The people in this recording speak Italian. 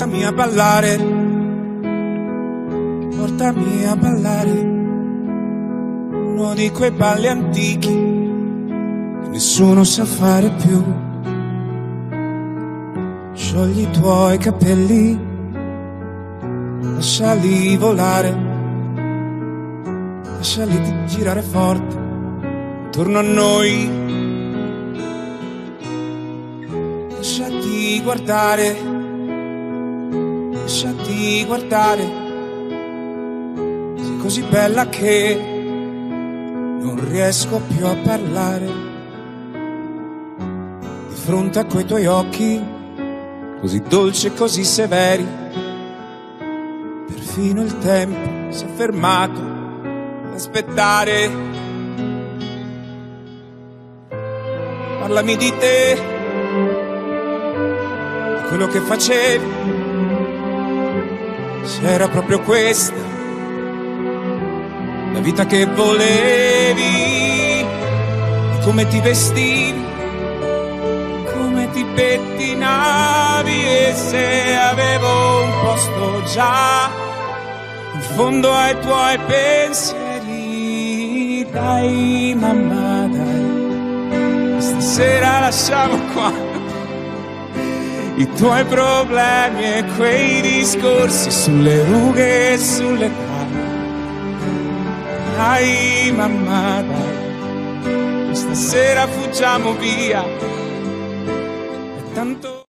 portami a ballare, portami a ballare, uno di quei balli antichi che nessuno sa fare più. Sciogli i tuoi capelli, lasciali volare, lasciali girare forte intorno a noi. Lasciati guardare, lasciati guardare, sei così bella che non riesco più a parlare. Di fronte a quei tuoi occhi, così dolci e così severi, perfino il tempo si è fermato ad aspettare. Parlami di te, di quello che facevi, se era proprio questa la vita che volevi, come ti vestivi, come ti pettinavi e se avevo un posto già in fondo ai tuoi pensieri. Dai mamma, dai stasera lasciamo qua i tuoi problemi e quei discorsi sulle rughe e sulle canne. Dai mamma, dai, stasera fuggiamo via.